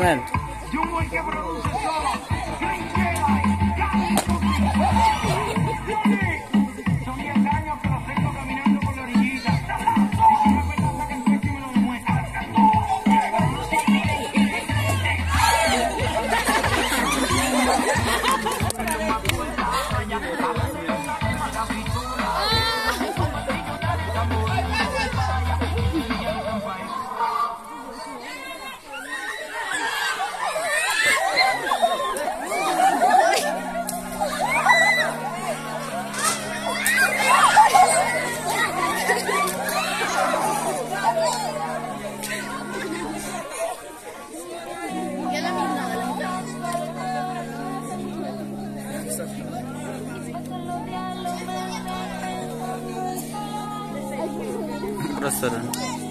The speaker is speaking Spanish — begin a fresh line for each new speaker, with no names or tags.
Island. Yo
voy quebrándose todo.
I restaurant.